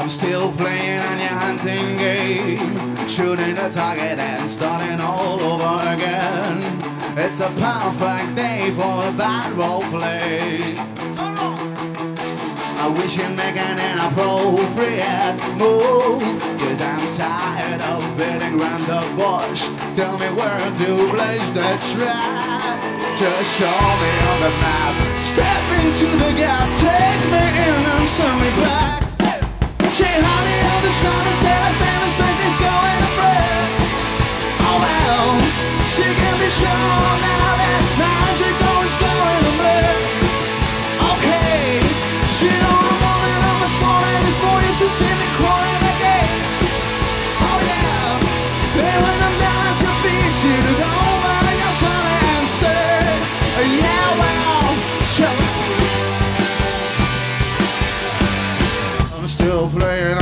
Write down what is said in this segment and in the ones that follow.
I'm still playing on your hunting game, shooting the target and starting all over again. It's a perfect day for a bad role play. I wish you'd make an inappropriate move, cause I'm tired of beating around the bush. Tell me where to place the trap. Just show me on the map. Step into the gap, take me in and send me back.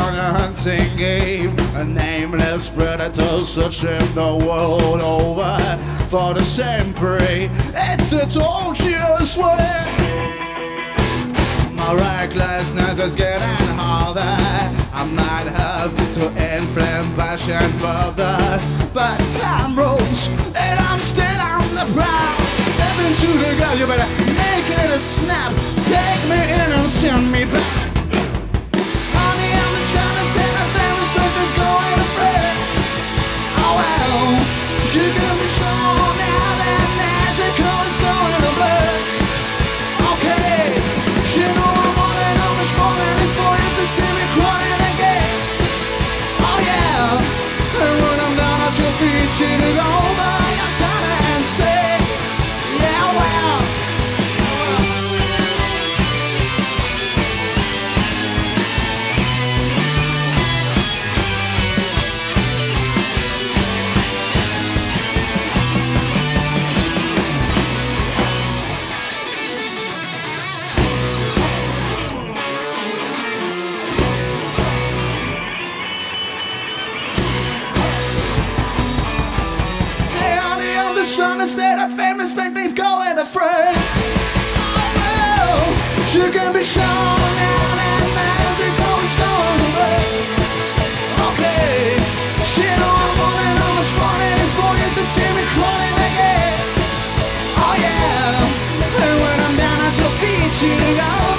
On your hunting game. A nameless predator searching the world over for the same prey. It's a tortuous way. My recklessness is getting harder. I might have to inflame passion further. But time rolls and I'm still on the prowl. Step into the girl, you better make it a snap. Take me in and send me back. Trying to say that famous baby's going to fray. Oh, you can be sure now that magic oh, is going away. Okay, she know I'm wanting how much fun it is for you to see me crying again. Oh yeah, and when I'm down at your feet, you know.